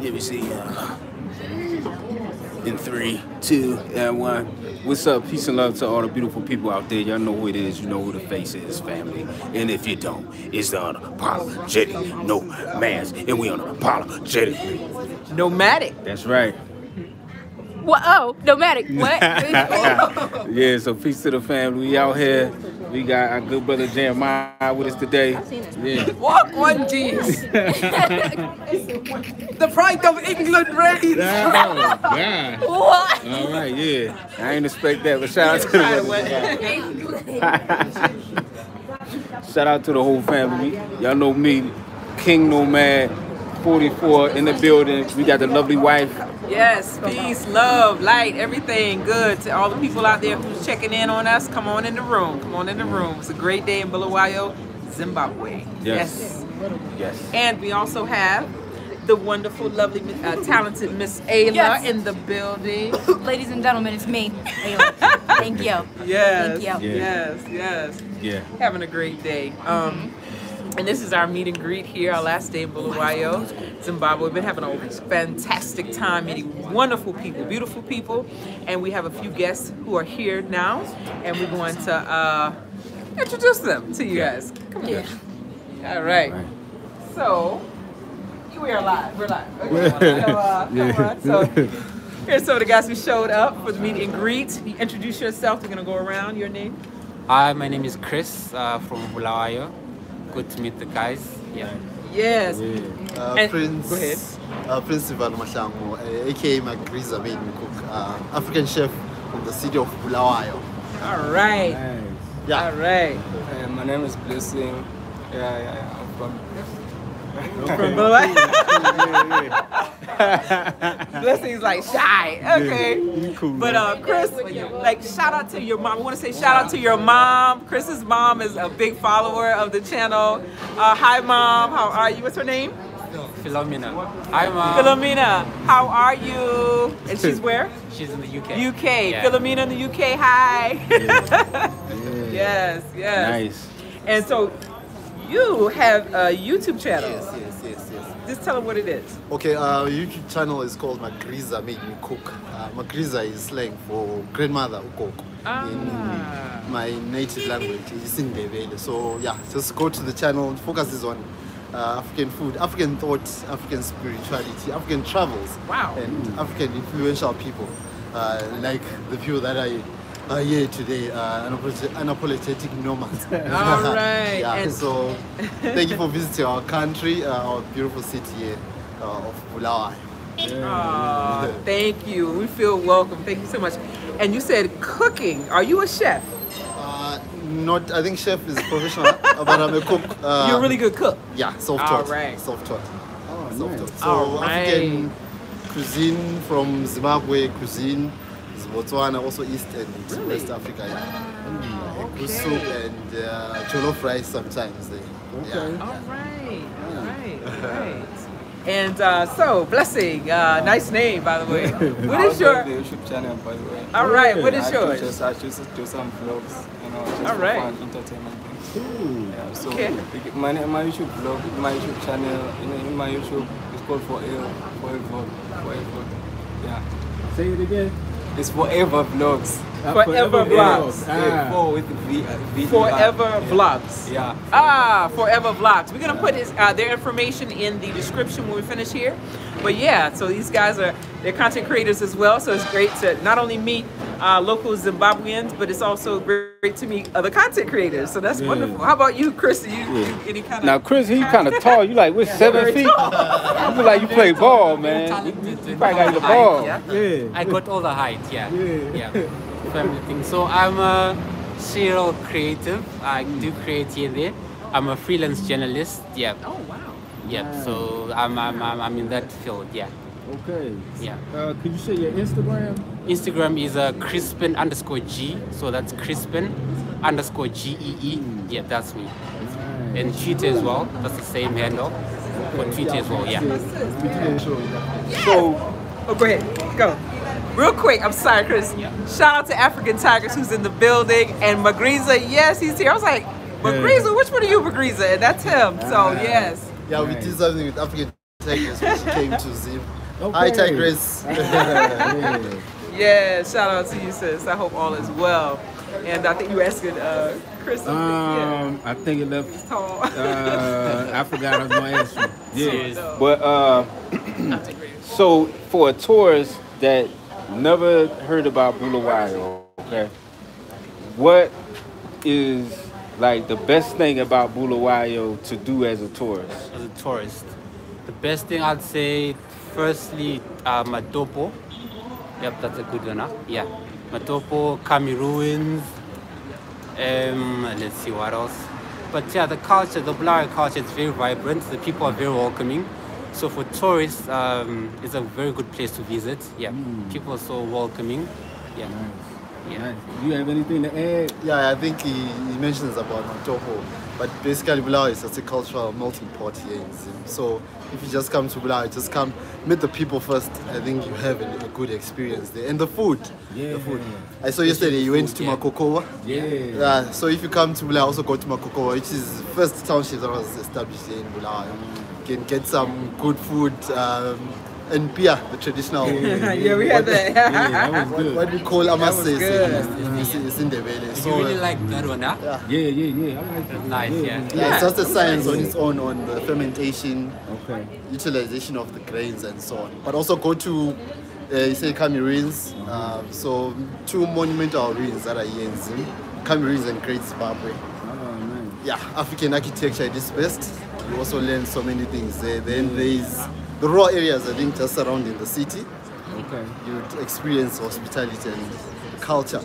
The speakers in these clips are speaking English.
Let me see. Uh, in three, two, and one. What's up? Peace and love to all the beautiful people out there. Y'all know who it is. You know who the face is, family. And if you don't, it's the unapologetic nomads. And we on unapologetic. Nomadic. That's right. What? Oh, nomadic. What? yeah, so peace to the family. We out here. We got our good brother Jeremiah with us today. Yeah. Walk one G's. the pride of England reigns. Oh, God. what? All right, yeah. I ain't expect that, but shout out to the brother. Shout out to the whole family. Y'all know me, King Nomad, 44 in the building. We got the lovely wife. Yes, peace, love, light, everything good to all the people out there who's checking in on us. Come on in the room. Come on in the room. It's a great day in Bulawayo, Zimbabwe. Yes. Yes. And we also have the wonderful, lovely, uh, talented Miss Ayla Yes. in the building. Ladies and gentlemen, it's me. Ayla. Thank you. Yes, Thank you. yes, yes. Yeah. Having a great day. Um, and this is our meet and greet here, our last day in Bulawayo, Zimbabwe. We've been having a fantastic time meeting wonderful people, beautiful people, and we have a few guests who are here now, and we're going to uh, introduce them to you guys. Come on. All right. Right. So, we are live. We're live. Okay. So, uh, come on. So, here's some of the guys who showed up for the meet and greet. You introduce yourself. We're going to go around. Your name? Hi, my name is Chris uh, from Bulawayo. Good to meet the guys. Yeah. Yes. Uh, And- Prince, go ahead. Uh, Principal Mashango, uh, aka Magriza Made Me Cook, uh, African chef from the city of Bulawayo. All right. Yeah. All right. Uh, my name is Blessing. Yeah, yeah, yeah. I'm from. From Bulawayo. Blessing's like shy. Okay. But uh, Chris, like shout out to your mom. I want to say shout out to your mom. Chris's mom is a big follower of the channel. Uh, hi, mom. How are you? What's her name? Philomena. Hi, mom. Philomena. How are you? And she's where? She's in the UK. UK. Yeah. Philomena in the UK. Hi. yes. Yes. Nice. And so you have a YouTube channel. Yes, yes, yes, yes. Just tell them what it is. Okay, our YouTube channel is called Magriza Made Me Cook. Uh, Magriza is slang for grandmother ukoko Ah. in my native language, Isindebele. So yeah, just go to the channel. It focuses on uh, African food, African thoughts, African spirituality, African travels, Wow. and African influential people uh, like the people that I are here today, uh, unapologetic, unapologetic nomads. All right, yeah. and- So thank you for visiting our country, uh, our beautiful city here uh, of Bulawayo. Aw, thank you. We feel welcome. Thank you so much. And you said cooking. Are you a chef? Uh, not, I think chef is professional, uh, but I'm a cook. Uh, You're a really good cook. Yeah, self-taught. All right. Self-taught. Oh, Self-taught. nice. So All African right. cuisine from Zimbabwe, cuisine, Botswana, also East and Really? West Africa. Yeah. Egusi soup and uh, jollof rice sometimes. There. Okay. Yeah. All right. All right. All right. And uh, so, blessing. Uh, nice name, by the way. What is I your? love the YouTube channel, by the way. All right. What is I do yours? Just, I just do some vlogs, you know, just All for right. fun, entertainment things. Yeah, so Okay. my, my YouTube vlog, my YouTube channel, you know, in my YouTube, it's called Forever, Forever, Forever. Yeah. Say it again. It's Forever Vlogs. Uh, Forever Vlogs. Yeah, Ah. four with V, uh, V Forever yeah. Vlogs. Yeah. Ah, Forever Vlogs. We're gonna put his, uh, their information in the description when we finish here. But yeah, so these guys are they're content creators as well. So it's great to not only meet uh, local Zimbabweans, but it's also great to meet other content creators. So that's Yeah. wonderful. How about you, Chris? You, you Yeah. any kind of Now, Chris, he kind of tall. You like, what, seven Very feet? tall. You look like you play ball, man. Talented You probably got the height, ball. yeah. Yeah. I got all the height, yeah. Yeah. Yeah. Family thing. So I'm a serial creative. I do create here and there. I'm a freelance journalist. Yeah. Oh wow. Yeah. So I'm, I'm, I'm, I'm in that field. Yeah. Okay. Yeah. Uh, could you share your Instagram? Instagram is uh, Chrispen underscore G. So that's Chrispen underscore G E E. Yeah, that's me. And Twitter as well. That's the same handle for Twitter as well. Yeah. So, oh, go ahead, go. Real quick, I'm sorry, Chris. Shout out to African Tigress who's in the building and Magriza. Yes, he's here. I was like, Magriza, which one are you, Magriza? And that's him. So yes. Yeah, we did something with African Tigress when she came to Zim. Okay. Hi, Tigress. Yeah. Yeah, shout out to you, sis. I hope all is well. And I think you asked asking uh, Chris. something. yeah, Um, I think it left. he's tall. Uh, I forgot I was gonna ask you. Yeah, Cheers. but uh, so for a tourist that never heard about Bulawayo, okay, what is like the best thing about Bulawayo to do as a tourist? as a tourist. The best thing I'd say, firstly, uh, Matopo. Yep, that's a good one. Huh? Yeah, Matopo, Khami ruins. Um, let's see what else. But yeah, the culture, the Bulawayo culture is very vibrant. The people are very welcoming. So for tourists, um, it's a very good place to visit. Yeah, people are so welcoming. Yeah, yeah. Nice. You have anything to add? Yeah, I think he, he mentions about Matopo, but basically Bulawayo is just a cultural melting pot here in Zim. So if you just come to Bulawayo, just come meet the people first. I think you have a, a good experience there. And the food, Yeah. the food. I saw yesterday you went to yeah. Makokoba. Yeah. Yeah, so if you come to Bulawayo, also go to Makokoba, which is the first township that was established here in Bulawayo. You can get some good food um, and beer, the traditional. yeah, yeah we had that. Yeah, that What, what we call was amasese good. is, is in the valley. You really like that one, huh? yeah. Yeah, yeah, yeah. I like that. Nice, yeah. Yeah, it's just a science on its own on the fermentation, Okay. utilization of the grains and so on. But also go to, uh, you say Khami ruins. Uh, so two monumental ruins that are here in Zim. Khami ruins and Great Zimbabwe. Oh. Yeah, African architecture at its best. You also learn so many things there. Then there is the raw areas, I think, just surrounding the city. Okay. You experience hospitality and culture.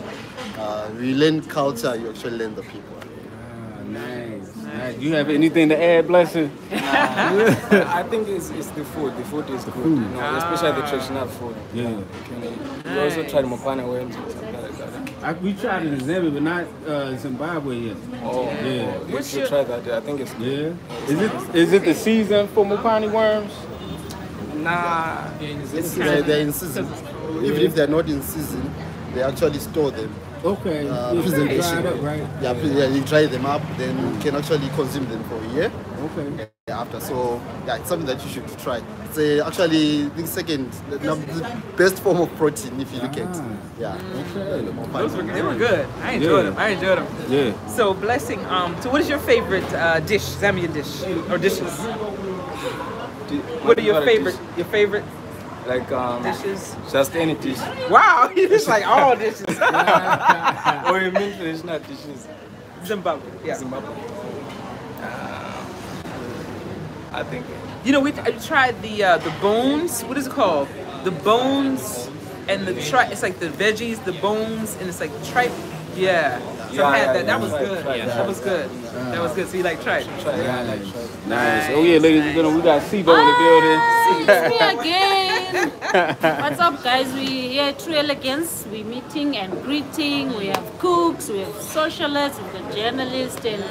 Uh, you learn culture, you actually learn the people. Ah, nice. nice. You have anything to add, Blessing? I think it's, it's the food. The food is good, you know, especially the traditional food. Yeah. You can eat. You also tried mopana worms like. I, we tried it in Zambia, but not uh, Zimbabwe yet. Oh, Yeah. you What's should try that. I think it's good. Yeah. Is it is it the season for Mopani worms? Nah, It's, they're, they're in season. Even if they're not in season, they actually store them. Okay. Uh, yeah, preservation. dried up, right? Yeah, yeah, you dry them up, then you can actually consume them for a year Okay. after. So yeah, it's something that you should try. It's uh, actually the second, the, the best form of protein if you look at. Ah. Yeah. Those were, they were good. I enjoyed Yeah. them. I enjoyed them. Yeah. So, blessing. Um, so, what is your favorite uh, dish, Zambian dish or dishes? What are your favorite? Your favorite like um, dishes? just any dish. Wow, it's like all dishes. or you mean traditional dishes? Zimbabwe. Yeah. Zimbabwe. Uh, I think You know, we I tried the uh, the bones. What is it called? The bones and the tri. It's like the veggies, the bones, and it's like tripe. Yeah. So Yeah, I had yeah, that. That was good. That was good. That was good. So you like tripe? try yeah, Nice. Nice. Oh yeah, ladies and gentlemen, we got Sibo in the ah, building. it's me again. What's up, guys? We here at True Elegance. We're meeting and greeting. We have cooks, we have socialists, we've got journalists, and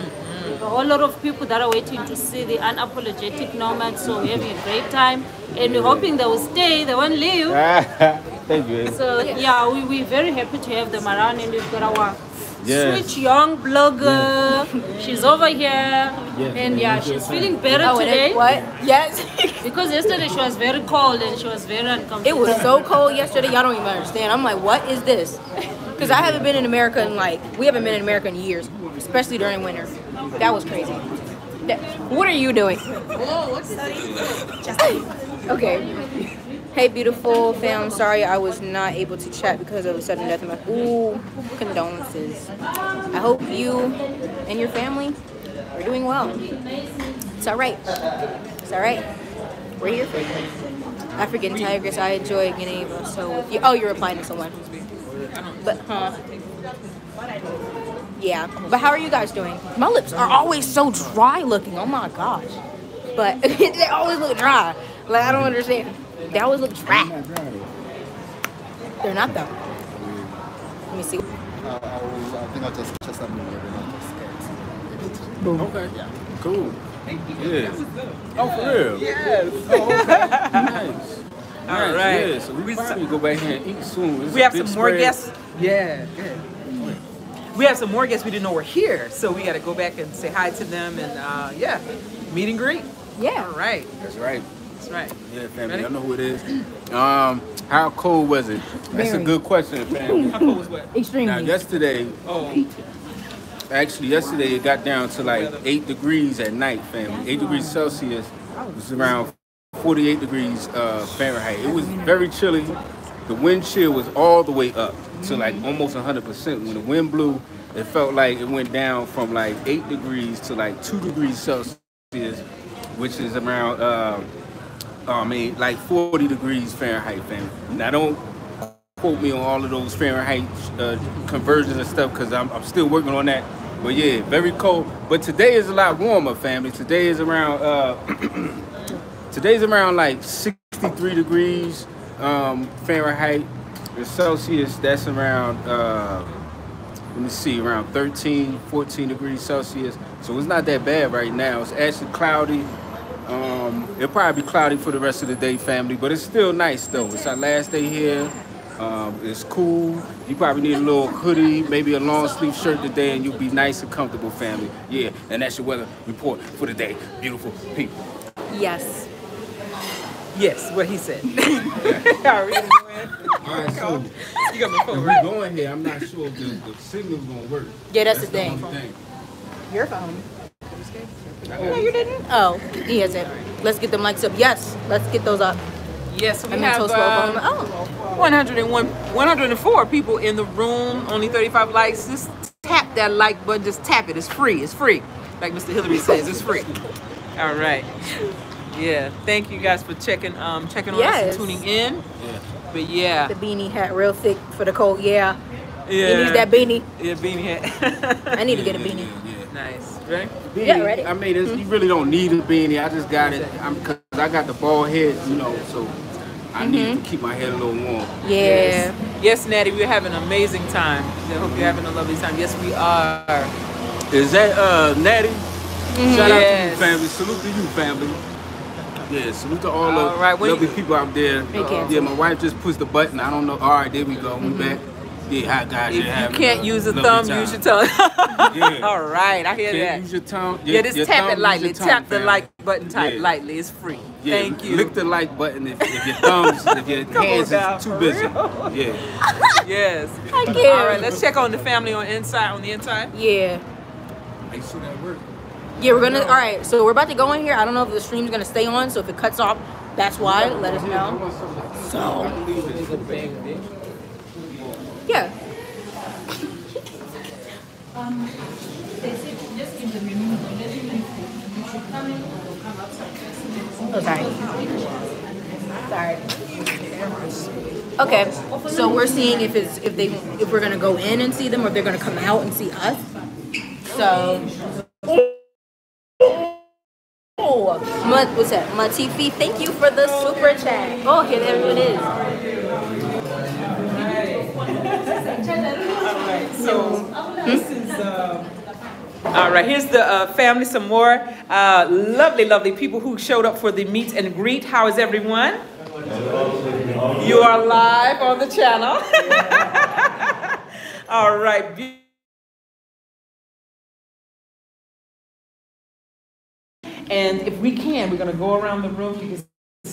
a whole lot of people that are waiting to see the unapologetic nomads. So we're having a great time, and we're hoping they will stay. They won't leave. Thank you. So yeah, we, we're very happy to have them around, and we've got our Yes. sweet young blogger. She's over here, and yeah, she's feeling better Oh, today it, what? Yes. because yesterday she was very cold and she was very uncomfortable. it was so cold yesterday. Y'all don't even understand. I'm like, what is this? Because I haven't been in America in like, we haven't been in America in years, especially during winter. That was crazy. That- what are you doing? Oh, what's this? Okay. Hey, beautiful fam. Sorry I was not able to chat because of a sudden death. in my- Ooh, condolences. I hope you and your family are doing well. It's all right. It's all right. We're here for you. African Tigress, I enjoy Geneva. So with you, oh, you're replying to someone. But huh? Yeah. But how are you guys doing? My lips are always so dry looking. Oh my gosh. But they always look dry. Like I don't understand. They always look dry. They're not though. Let me see. Uh, I, will, I think I'll just just something here and I'll just get it. Okay. Cool. Yeah. Oh, for real? Yes. Nice. All Nice, right. Yeah, so we probably go back here and eat soon. It's We have some more spread. guests. Yeah. Good. We have some more guests we didn't know were here, so we got to go back and say hi to them and uh, yeah, meet and greet. Yeah. All right. That's right. That's right. Yeah, family. Ready? I know who it is. Um, how cold was it? That's a good question, family. How cold was what? Extremely. Now, yesterday, Oh, actually, yesterday it got down to like eight degrees at night, family. Eight degrees Celsius was around 48 degrees uh, Fahrenheit. It was very chilly. The wind chill was all the way up to like almost 100%. When the wind blew, it felt like it went down from like eight degrees to like two degrees Celsius, which is around, uh, I mean, like 40 degrees Fahrenheit, family. Now, don't quote me on all of those Fahrenheit uh, conversions and stuff because I'm, I'm still working on that. But yeah, very cold. But today is a lot warmer, family. Today is around uh, today's around like 63 degrees um, Fahrenheit. The Celsius, that's around uh, let me see, around 13, 14 degrees Celsius. So it's not that bad right now. It's actually cloudy. Um, it'll probably be cloudy for the rest of the day, family, but it's still nice though. It's our last day here. Um, it's cool. You probably need a little hoodie, maybe a long sleeve shirt today, and you'll be nice and comfortable, family. Yeah, and that's your weather report for the day. Beautiful people. Yes. yes, what he said. All right, All right, so you got my if phone, we're going here, I'm not sure if the, the signal's gonna work. Yeah, that's the only thing. Your phone. I No, you didn't. Oh, he has it. Let's get them likes up. Yes, let's get those up. Yes, we I mean, have toast phone. um, Oh, 101, 104 people in the room, only 35 likes. Just tap that like button, just tap it. It's free. It's free. Like Mr. Hillary says, it's free. All right. Yeah. Thank you guys for checking um checking on us and tuning in. Yeah. But yeah. the beanie hat, real thick for the cold. Yeah, Yeah. he needs that beanie. Yeah, beanie hat. I need to get a beanie. Yeah, yeah. nice. Ready? Beanie, Yeah, ready? I mean, it's, you really don't need a beanie. I just got it. I'm cause I got the bald head, you know, so I need to keep my head a little warm. Yeah. Yes, Natty, we're having an amazing time. I hope you're having a lovely time. Yes, we are. Is that uh Natty? Mm-hmm. Shout out to you, family. Salute to you, family. Yeah, salute to all All the right, lovely you- people out there. They can't yeah, my wife just pushed the button. I don't know. All right, there we go. We back. Yeah, hi guys. If you can't a use a thumb, time. use your tongue. Yeah. All right, I hear Can't that. use your tongue. Yeah, just tap it lightly. Tap the like button type Yeah. lightly. It's free. Yeah, Thank you. Lick the like button if, if your thumbs, if your hands now, is too busy. real. Yeah. Yes. I can't. All right, let's check on the family on inside. On the inside. Yeah. Make sure that works. Yeah, we're gonna. All right, so we're about to go in here. I don't know if the stream's gonna stay on, so if it cuts off, that's why. Let us know. So. Yeah. Um, they sit just in the room or maybe you can come in or come Oh, sorry. Sorry. Okay, so we're seeing if it's if they if we're gonna go in and see them or if they're gonna come out and see us. So. Oh, what's that? Matifi, thank you for the super chat. Oh, here there it is. So this is. Uh, all right, here's the uh, family. Some more uh, lovely, lovely people who showed up for the meet and greet. How is everyone? You are live on the channel. All right. And if we can, we're going to go around the room.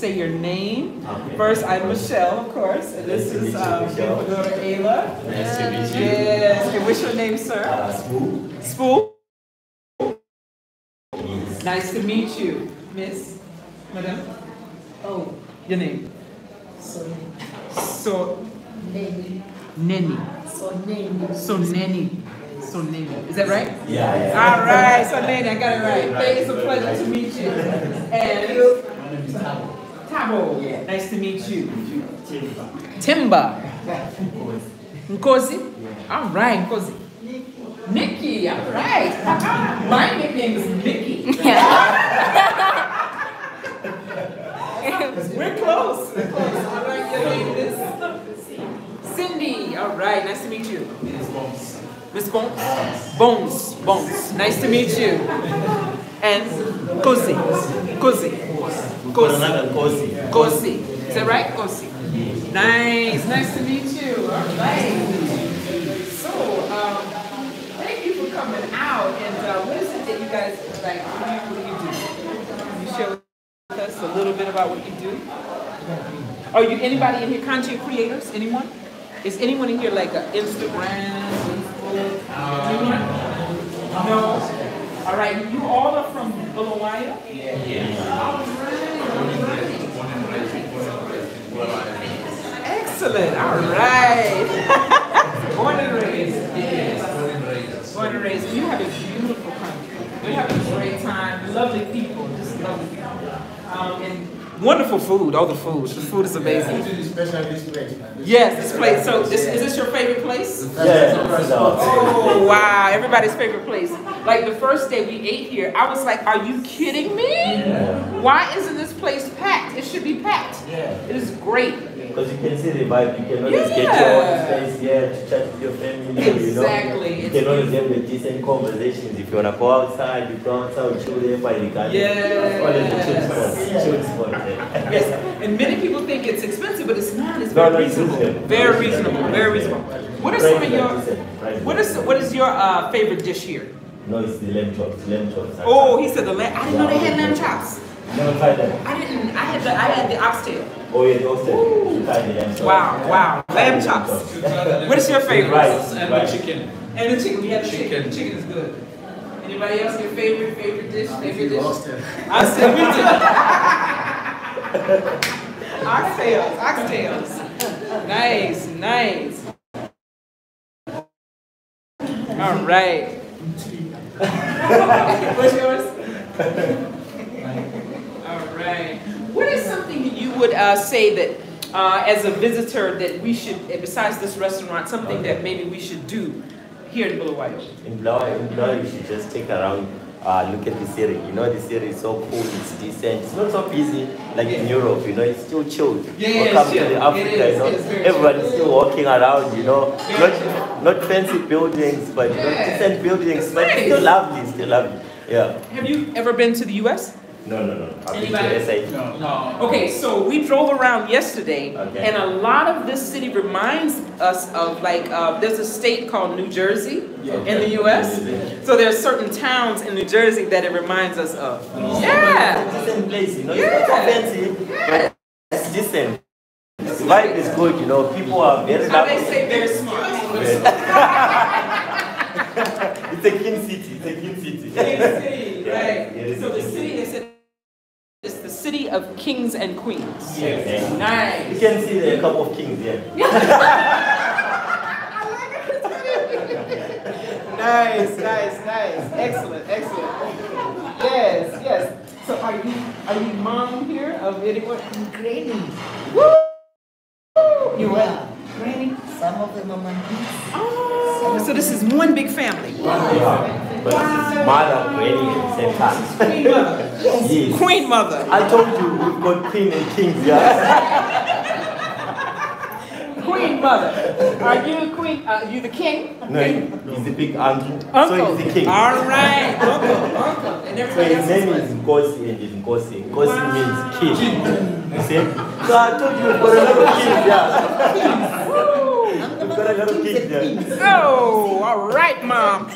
You can say your name. First, I'm Michelle, of course, and this is um, beautiful daughter Ayla. Nice to meet you. Yes. And what's your name, sir? Uh, Spool. Spool. Nice to meet you, Miss, Madam. Oh, your name? So. Nenny. Nenny. So Nenny. So Nenny. So Nenny. Is that right? Yeah, yeah. All right, so Nenny, I got it right. Thank you. It's a pleasure to meet you. And you? Tabo. Nice to meet you. Timba. Timba. Nkosi? All right, Nkosi. Nikki, all right. My nickname is Nikki. We're close. We're close. All right, your name is Cindy. All right, nice to meet you. Miss Bones. Bones. Bones. Nice to meet you. And Kosi. Kosi. Kosi. Another cozy. Kosi. Is that right? Kosi. Nice. Nice to meet you. All right. So, um, thank you for coming out. And uh, what is it that you guys like? What do you, what do, you do? You share with us a little bit about what you do? Are you anybody in here content creators? Anyone? Is anyone in here like a Instagram, Facebook? Anyone? No. All right. You all are from Bulawayo. Excellent. All right. Born and raised. Yes. Born and raised. You have a beautiful country. We have a great time. Lovely people. Just lovely people. Um, and wonderful food. All the food. The food is amazing. Especially this place, Yes, this place. So, this, is this your favorite place? That's the first one. Oh wow! Everybody's favorite place. Like the first day we ate here, I was like, "Are you kidding me? Why isn't this place packed? It should be packed. It is great. Because you can see the vibe, you can always get your own space here to chat with your family, you know. You can always have the decent conversations. If you wanna go outside, you go outside, chill there by the garden. Yes. Always a chill spot, chill spot. Yes, and many people think it's expensive, but it's not. It's No, very no, it's reasonable. reasonable. Very reasonable. Very reasonable. What are some of your What is what is your uh, favorite dish here? No, it's the lamb chops, lamb chops. Oh, he said the lamb. I didn't know they had lamb chops. Never tried them. I didn't. I had the I had the oxtail. Oh yeah, the oxtail. You tried the lamb chops. Wow, wow, lamb chops. What is your favorite? Rice, and chicken. And the chicken. We have the chicken. Chicken is good. Anybody else your favorite favorite dish? Favorite dish? I said we did. Oxtails, oxtails. Nice, nice. All right. What's yours? All right. What is something that you would uh, say that, uh, as a visitor, that we should, eh, besides this restaurant, something that maybe we should do here in Bulawayo? In Blawa, you should just take around, uh, look at the city. You know, the city is so cool, it's decent. It's not so busy like in Europe, you know, it's still chilled. Yeah, yeah, it's Welcome to chill. the It Africa, is, you know, it is very everyone is still walking around, you know. Not, not fancy buildings, but you know, Yeah. decent buildings, but nice. still lovely, still lovely. Yeah. Have you ever been to the U.S.? No, no, no. I've been Anybody? to SA. Okay, so we drove around yesterday, Okay. and a lot of this city reminds us of like uh, there's a state called New Jersey in the U.S. So there are certain towns in New Jersey that it reminds us of. Yeah. It's a decent place, you know, it's not so fancy, but it's decent. The vibe is good, you know, people are very How they lovely. say very smart. It's a king city, it's a king city. King city, Yeah, right? it is So a the king city city of kings and queens. Yeah. You Nice. can see there are a couple of kings here. Nice, nice, nice. Excellent, excellent. Yes, yes. So are you are you mom here of anyone? Granny. Woo! You what? Granny. Some of them are my niece. Oh, so this is one big family. Yeah. But it's mother, granny at the same time. Queen mother. Yes. Queen mother. I told you we've got queen and kings, yeah. Queen mother. Are you queen? Uh, you the king? No, he- he's the big uncle. Uncle. So he's the king. All right. Uncle. Uncle. And So his name is Nkosi and he's Nkosi. Nkosi means king. You see? So I told you we've got a lot of kings, yeah. We've got a lot of kings, yeah. Oh, all right, mom.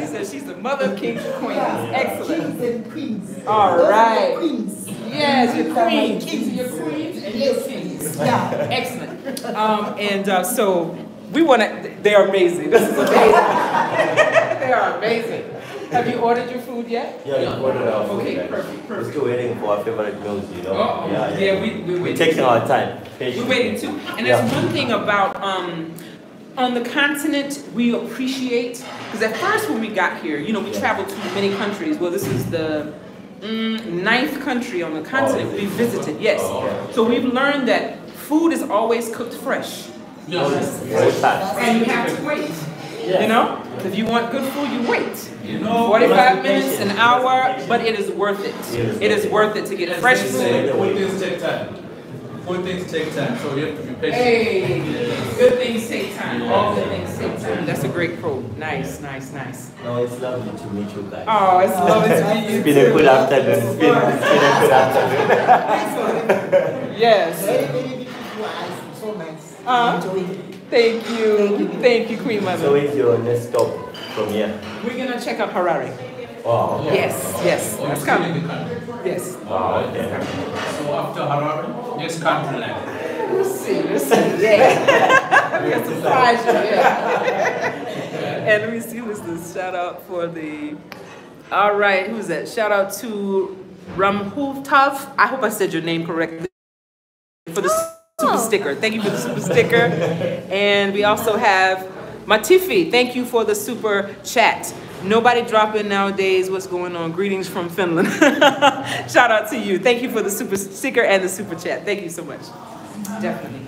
She said she's the mother of kings and queens. Excellent. Kings and queens. All Those right. Queens. Yes, you're These are my queens. kings. These are your queens and Yes, your kings. Yeah. Excellent. Um, and uh, so we want to. They are amazing. This is amazing. they are amazing. Have you ordered your food yet? Yeah, we ordered our food. Okay, yeah. perfect, We're perfect. still waiting for our favorite meals, you know. Uh-oh. Yeah, Yeah, we- we- We're we- taking our time. We're waiting too. And Yeah. there's one thing about um, on the continent we appreciate because at first when we got here, you know, we traveled to many countries. Well, this is the mm, ninth country on the continent we visited. Yes. So we've learned that food is always cooked fresh. Very fast. And you have to wait. You know? If you want good food, you wait. You know, 45 minutes, an hour, but it is worth it. It is worth it to get fresh food. Good things take time. Good things take time, so you have to be patient. Hey, good things take time. All good things take time. That's a great quote. Nice, nice, nice. No, it's lovely to meet you guys. Oh, it's lovely to meet you It's been a good afternoon. It's been, it's been a good afternoon. Yes. Very, very beautiful eyes. So nice. Uh, Enjoy. Thank you. Thank you, Queen Mama. So Mother. where's your next stop from here? We're gonna check out Harare. Wow. okay. Yes, yes, that's coming. Yes. Wow, okay. So after Harare, next country land. Let's see, let's see. Yeah. we got surprise you. Yeah. and let me see who's this. Shout out for the. All right, who's that? Shout out to Ramhultav. I hope I said your name correctly. For the oh. super sticker. Thank you for the super sticker. And we also have Matifi. Thank you for the super chat. Nobody dropping nowadays. What's going on? Greetings from Finland. Shout out to you. Thank you for the super sticker and the super chat. Thank you so much. Definitely.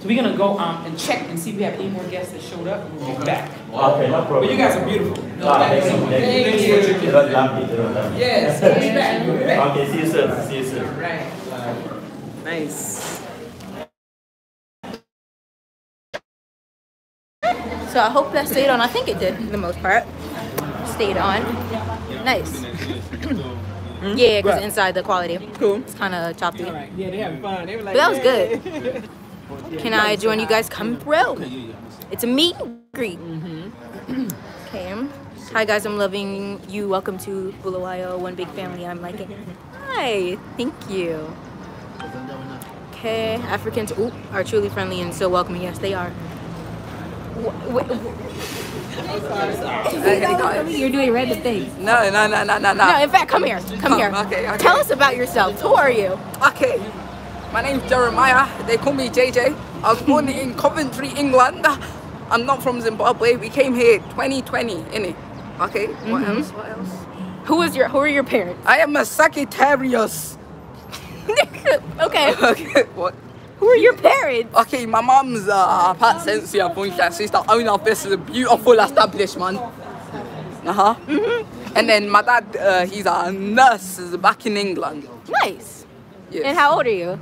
So we're gonna go um, and check and see if we have any more guests that showed up. We'll be back. Okay, no problem. But you guys are beautiful. Ah, thank you. Thank you. Thank you. It was lovely. It was lovely. Yes, we'll be back. We'll be back. Okay, see you soon. See you soon. Right. Nice. So I hope that stayed on. I think it did for the most part. Stayed on. Nice. Hmm? yeah, because inside the quality. Cool. It's kind of choppy. Yeah, they having fun. They were like, But that was good. Can I join you guys? Come through. It's a meet and greet. Mm-hmm. Okay. Um, hi guys, I'm loving you. Welcome to Bulawayo, one big family. I'm liking. Hi, thank you. Okay, Africans ooh, are truly friendly and so welcoming. Yes, they are. You're doing random things. No, no, no, no, no, no. No, in fact, come here. Come Oh, here. okay, okay. Tell us about yourself. Who are you? Okay. My name's Jeremiah. They call me JJ. I was born in Coventry, England. I'm not from Zimbabwe. We came here 2020, innit? Okay. What Mhm. else? What else? Who is your Who are your parents? I am a Sagittarius. okay. okay. What? Who are your parents? Okay, my mom's uh, Pat Sensia Funka. She's the owner of this beautiful establishment. Uh huh. Mm-hmm. And then my dad, uh, he's a nurse back in England. Nice. Yes. And how old are you?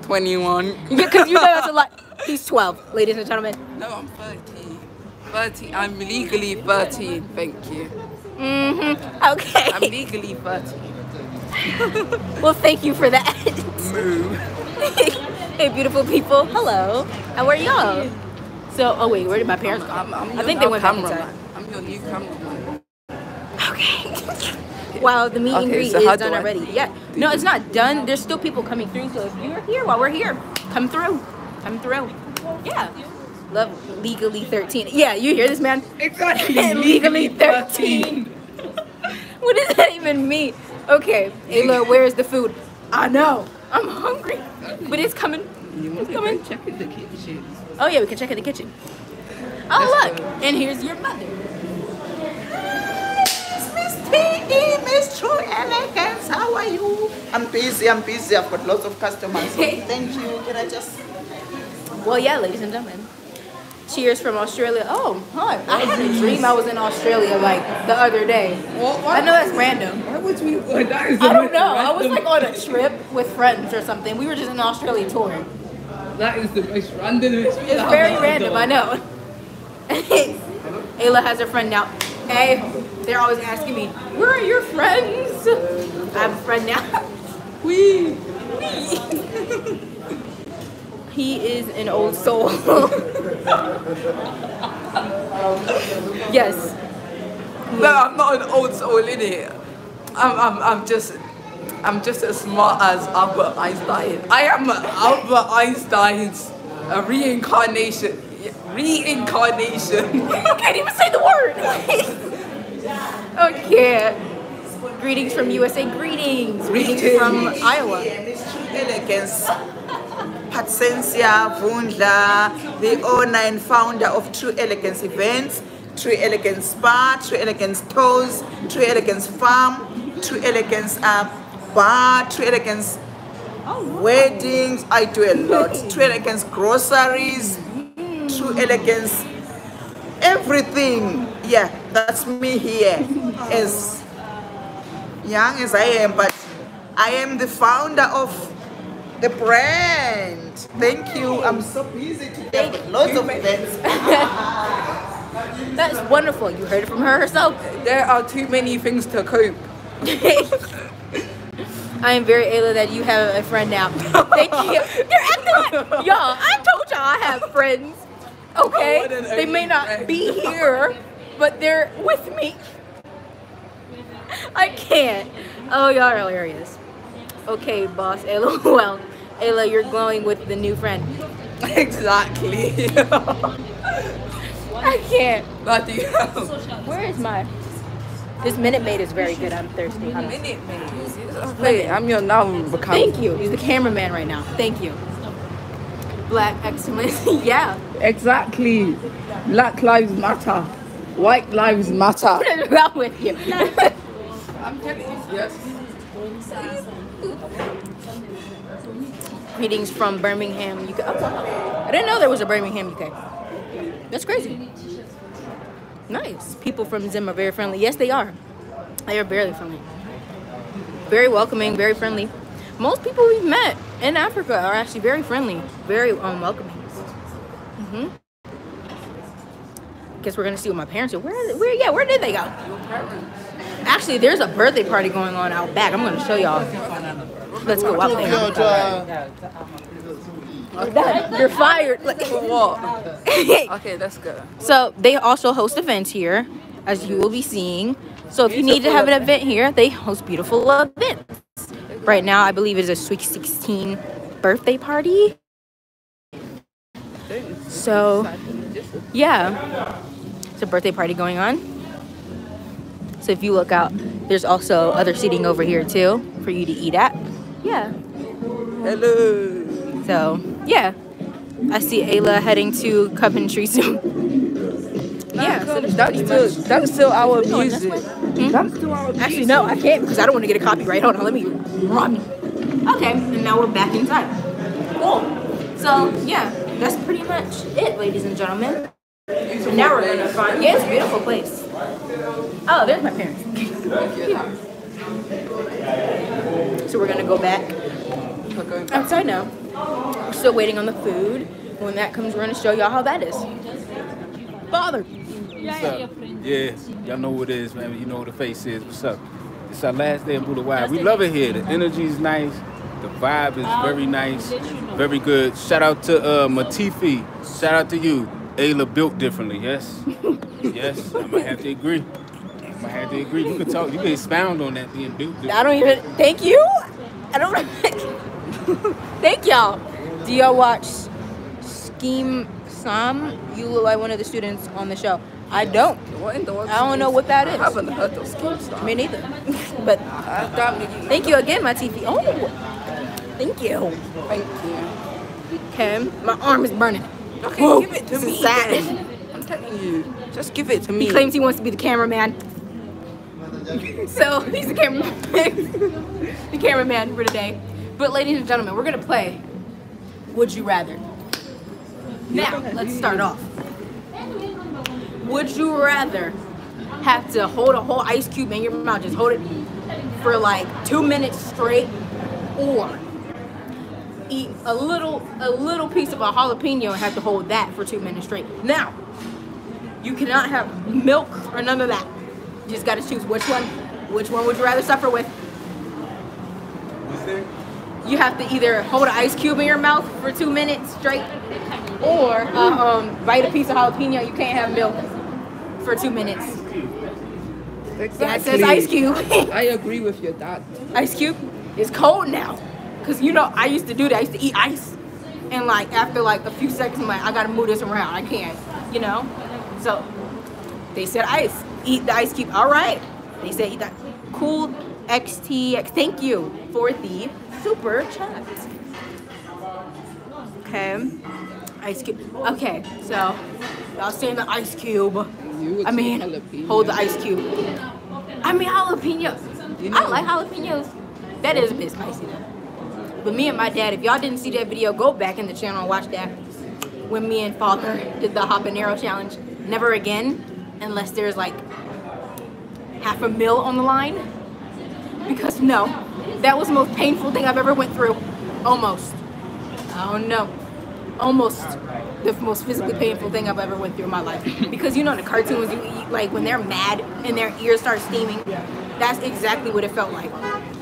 21. Because you know that's a lot. He's 12, ladies and gentlemen. No, I'm 30. 30. I'm legally 13, thank you. Mm-hmm. Okay. I'm legally 13. Well, thank you for that. Moo. hey, beautiful people. Hello. How are y'all? So, oh wait, where did my parents go? I'm, I'm I think they new went back cameraman. inside. I'm your new cameraman. Wow, the meet and Okay, greet so is done do already. Yeah. No, it's not done. There's still people coming through. So if you're here while we're here, come through. Come through. Yeah. Love legally 13. Yeah, you hear this, man? Exactly. legally 13. what does that even mean? Okay, Ayla, where's the food? I know. I'm hungry. But it's coming. It's coming. Check in the kitchen. Oh, yeah, we can check in the kitchen. Oh, look. And here's your mother. Miss T.E., Miss True Elegance, how are you? I'm busy, I'm busy. I've got lots of customers. So thank you. Can I just. Well, yeah, ladies and gentlemen. Cheers from Australia. Oh, hi. I had a dream I was in Australia like the other day. Well, I know that's random. Why would you? That is I don't know. I was like on a trip with friends or something. We were just in Australia touring. That is the most random It's very random, I know. Ayla has a friend now. Hey, they're always asking me, where are your friends? I have a friend now. Wee. He is an old soul. yes. No, I'm not an old soul in it. I'm, I'm, I'm just, I'm just as smart as Albert Einstein. I am Albert Einstein's uh, reincarnation. Reincarnation. You can't even say the word. okay. Greetings from USA. Greetings. Greetings from Iowa. Patsensia Vundla, the owner and founder of True Elegance Events, True Elegance Spa, True Elegance Toes, True Elegance Farm, True Elegance uh, Bar, True Elegance Weddings. I do a lot. True Elegance Groceries, True Elegance everything. Yeah, that's me here. As young as I am, but I am the founder of the brand. Thank you. Oh, I'm so busy today with lots of events. That's wonderful. You heard it from her herself. There are too many things to cope. I am very Ayla that you have a friend now. Thank you. You're acting like y'all. I told y'all I have friends. Okay, oh, What an they may not be here, but they're with me. I can't. Oh, y'all are hilarious. Okay, boss. Well, Ayla, you're glowing with the new friend. Exactly. I can't. Nothing Where is my? This Minute Maid is very good. I'm thirsty. Minute Maid. Wait, I'm your number. Thank you. He's the cameraman right now. Thank you. Black excellence. yeah. Exactly. Black lives matter. White lives matter. What is wrong with you? I'm telling you, yes. Greetings from Birmingham, UK. Oh, I didn't know there was a Birmingham, UK. That's crazy. Nice. People from Zim are very friendly. Yes, they are. They are very friendly. Very welcoming, very friendly. Most people we've met in Africa are actually very friendly, very um, welcoming. hmm Guess we're gonna see what my parents are. Where, where, yeah, where did they go? Actually, there's a birthday party going on out back. I'm gonna show y'all. Let's go out there. Uh, You're fired. For okay, let's go. So they also host events here, as you will be seeing. So if you need to have an event here, they host beautiful events. Right now, I believe it is a Sweet 16 birthday party. So, yeah, it's a birthday party going on. So if you look out, there's also other seating over here too for you to eat at. Yeah. Hello. So yeah, I see Ayla heading to Coventry soon. yeah, so That's still that's still our We going this music. way? That's hmm? still our music. Actually, no, I can't because I don't want to get a copyright. Hold on, let me run. Okay, and now we're back inside. Cool. So yeah, that's pretty much it, ladies and gentlemen. So now we're gonna find. Yeah, it's a beautiful place. Oh, there's my parents. so we're gonna go back outside now. We're still waiting on the food. When that comes, we're gonna show y'all how that is. Father. What's up? Yeah, y'all know what it is, man. You know what the face is. What's up? It's our last day in Bulawayo. We love it here. The energy is nice. The vibe is very nice. Very good. Shout out to uh, Matifi. Shout out to you. Ayla built differently, yes? yes, I'm gonna have to agree. I'm gonna agree. You can talk, you can expound on that being built. I don't even. Thank you. I don't. thank y'all. Do y'all watch Scheme Sam? You look like one of the students on the show. I don't. What in the world? I don't know what that is. I is. haven't heard of Scheme Star. Me neither. but thank you again, Matifi. Oh, thank you. Thank you. Okay, my arm is burning. Okay, Whoa, give it to this is me. sad. I'm telling you. Just give it to me. He claims he wants to be the cameraman. So he's the cameraman. the cameraman for today. But ladies and gentlemen, we're gonna play Would You Rather. Now, let's start off. Would you rather have to hold a whole ice cube in your mouth, just hold it for like two minutes straight, or eat a little a little piece of a jalapeno and have to hold that for two minutes straight? Now, you cannot have milk or none of that. You just gotta choose which one. Which one would you rather suffer with? You have to either hold an ice cube in your mouth for two minutes straight, or uh, um, bite a piece of jalapeno. You can't have milk for two minutes. Yeah, it says ice cube. I agree with your dad. ice cube is cold now, cause you know I used to do that. I used to eat ice, and like after like a few seconds, I'm like I gotta move this around. I can't, you know. So they said ice. Eat the ice cube. All right. They said eat that. Cool XTX. Thank you for the super chat. Okay. Ice cube. Okay. So y'all saying the ice cube. I mean, hold the ice cube. I mean jalapeno. I like jalapenos. That is a bit spicy though. But me and my dad, if y'all didn't see that video, go back in the channel and watch that. When me and father did the habanero challenge. Never again, unless there's like half a mil on the line. Because no, that was the most painful thing I've ever went through. Almost. Oh don't. Almost the most physically painful thing I've ever went through in my life. Because you know in the cartoons you eat like when they're mad and their ears start steaming. That's exactly what it felt like.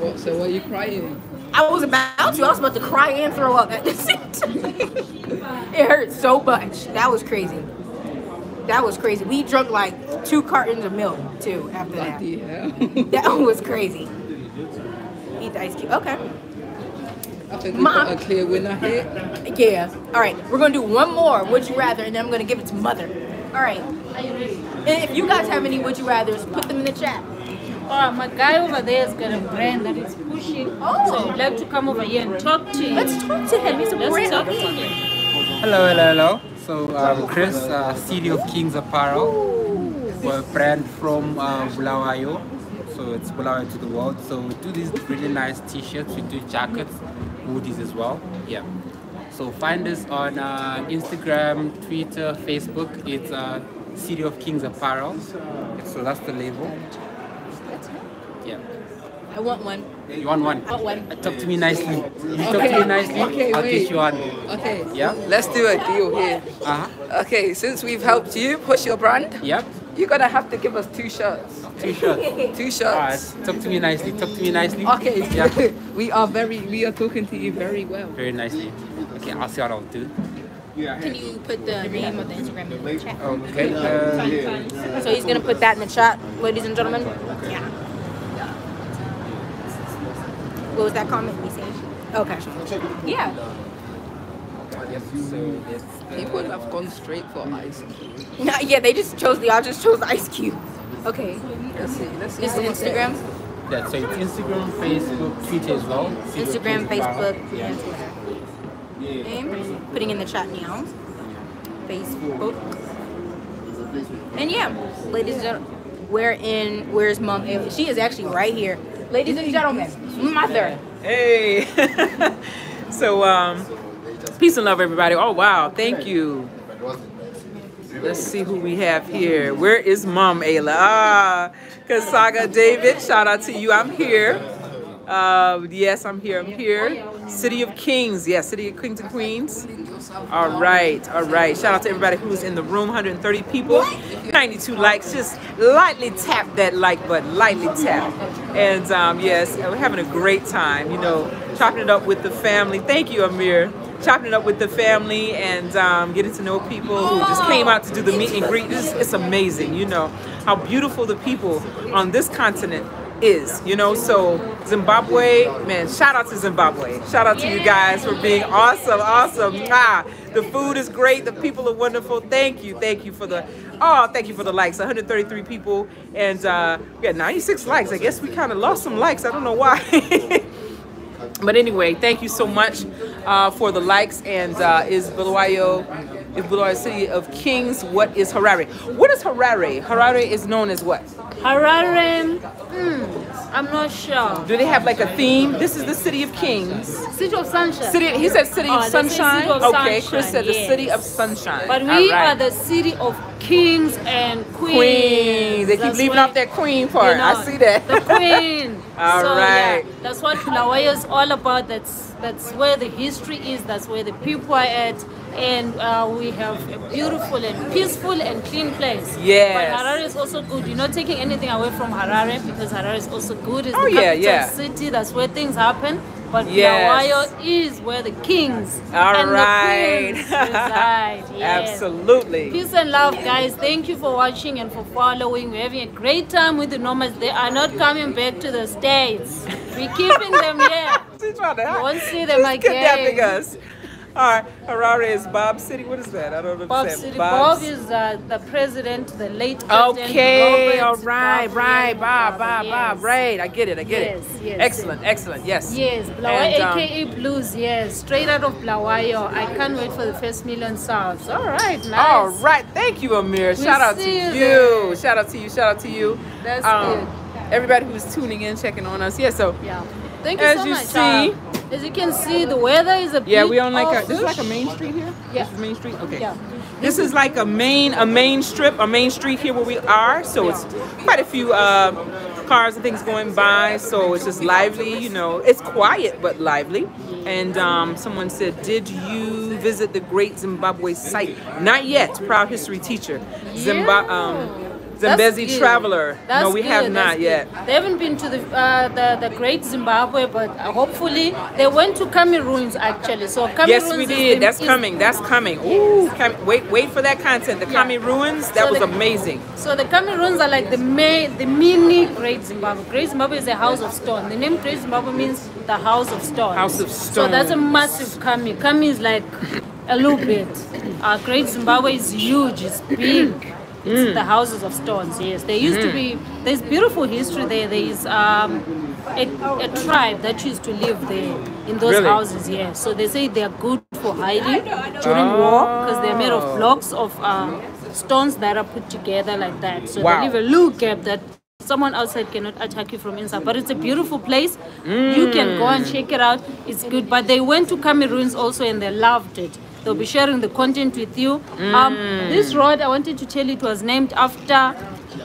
What, so what are you crying? I was about to. I was about to cry and throw up at the same time. it hurt so much. That was crazy. That was crazy. We drunk like two cartons of milk too after that. Yeah. That was crazy. Eat the ice cube. Okay. I think we Mom. got a clear winner here. Yeah. All right. We're gonna do one more. Would you rather, and then I'm gonna give it to mother. All right. Are you ready? And if you guys have any would you rather's, put them in the chat. Oh, my guy over there has got a brand that is pushing. Oh. So I'd like to come over here and talk to you. Let's talk to him. He's a Let's brand. talk to him. Hello, hello, hello. So I'm Chris, uh, City of Kings Apparel. We're a brand from uh, Bulawayo. So it's Bulawayo to the world. So we do these really nice t-shirts. We do jackets, hoodies as well. Yeah. So find us on uh, Instagram, Twitter, Facebook. It's uh, City of Kings Apparel. So that's the label. Yeah. I want one. You want one? I want one. Talk to me nicely. You talk Okay. to me nicely. Okay, I'll wait. get you one. Okay. Yeah. Let's do a deal here. Uh-huh. Okay, since we've helped you push your brand, Yep. you're gonna have to give us two shirts. Two shirts. Two Alright. shirts. Talk to me nicely. Talk to me nicely. Okay. Yeah. we are very we are talking to you very well. Very nicely. Okay, I'll see what I'll do. Yeah. Can you put the name of the Instagram in the chat? Okay. Uh, So he's gonna put that in the chat, ladies and gentlemen. Yeah. What was that comment we said? Okay. Yeah. People have gone straight for ice cream. yeah, they just chose the. I just chose the ice cube. Okay. Let's see. Let's see. This is Instagram. yeah, so it's Instagram, Facebook, Twitter as well. City Instagram, Kings Apparel. Facebook, Yeah. and Twitter. And putting in the chat now. Facebook. And yeah, ladies and gentlemen, we're in. Where's mom? She is actually right here. Ladies and gentlemen, mother. Hey. so, um, peace and love, everybody. Oh, wow. Thank you. Let's see who we have here. Where is Mom Ayla? Ah, Kasaga David, shout out to you. I'm here. Uh, yes, I'm here. I'm here. City of Kings. Yes, City of Kings and Queens. All right, all right. Shout out to everybody who's in the room. 130 people, 92 likes. Just lightly tap that like button, lightly tap. And um, yes, we're having a great time. You know, chopping it up with the family. Thank you, Amir. Chopping it up with the family and um, getting to know people who just came out to do the meet and greet. It's, it's amazing. You know how beautiful the people on this continent is, you know. So Zimbabwe, man, shout out to Zimbabwe. Shout out to you guys for being awesome, awesome. Mwah. The food is great. The people are wonderful. Thank you, thank you for the oh, thank you for the likes. 133 people and uh, we got 96 likes. I guess we kind of lost some likes. I don't know why. But anyway, thank you so much uh, for the likes. And uh, is Bulawayo, Bulawayo City of Kings? What is Harare? What is Harare? Harare is known as what? Harare, hmm, I'm not sure. Do they have like a theme? This is the City of Kings. City of Sunshine. City. He said City Oh, of they Sunshine. City of okay, Chris Sunshine, said the. City of Sunshine. But we right. are the city of kings and queens. Queens. They keep That's leaving off that queen part. you I see that. The queen. All so, right. Yeah, that's what Bulawayo is all about. That's that's where the history is. That's where the people are at. And uh, we have a beautiful and peaceful and clean place. Yeah. But Harare is also good. You're not taking anything away from Harare because Harare is also good. It's Oh, the yeah, capital yeah. city. That's where things happen. But Yes. Is where the kings All and right. the queens reside. Yes. Absolutely. Peace and love, guys. Thank you for watching and for following. We're having a great time with the nomads. They are not coming back to the States. We're keeping them here. She's trying to You won't see them She's kidnapping again. us. All right, Harare is Bob City. What is that? I don't know. Bob City. Bob is uh, the president, the late president. Okay, Robert all right, Bob, right, yes, Bob, Bob, yes. Bob, right. I get it, I get Yes, it. yes. Excellent, excellent, yes. Yes, Blawa, And, um, aka Blues, yes. Straight out of Blawayo. I can't wait for the first million subs. All right, nice. All right, thank you, Amir. We'll Shout out to you. you. Shout out to you. Shout out to you. That's Um, good. Everybody who's tuning in, checking on us. Yeah, so Yeah. Thank you as so you much. see, uh, as you can see, the weather is a yeah, we on like a this is like a main street here. Yeah. This is Main Street. Okay. Yeah. This is like a main a main strip, a main street here where we are. So it's quite a few uh, cars and things going by. So it's just lively. You know, it's quiet but lively. And um, someone said, "Did you visit the Great Zimbabwe site?" Not yet. Proud history teacher. Zimba- um, Zambezi good. Traveler. That's no, we good, have that's not good. yet. They haven't been to the, uh, the the Great Zimbabwe, but uh, hopefully they went to Khami ruins actually. So Khami ruins Yes, we did. That's coming. That's coming. Ooh, Cam- wait, wait for that content. The Khami ruins. That So was the- amazing. So the Khami ruins are like the main, the mini Great Zimbabwe. Great Zimbabwe is a house of stone. The name Great Zimbabwe means the house of stone. House of stone. So that's a massive Khami. Khami is like a little bit. Uh, Great Zimbabwe is huge. It's big. It's Mm. the houses of stones. Yes, there used to Mm. be. There's beautiful history there. There is um, a, a tribe that used to live there in those Really? houses. Yeah. So they say they are good for hiding during war because they're made of Oh. blocks of uh, stones that are put together like that. So Wow. they leave a little gap that someone outside cannot attack you from inside. But it's a beautiful place. You can go and Mm. check it out. It's good. But they went to Khami ruins also and they loved it. They'll be sharing the content with you. Um, Mm. this road, I wanted to tell you, it was named after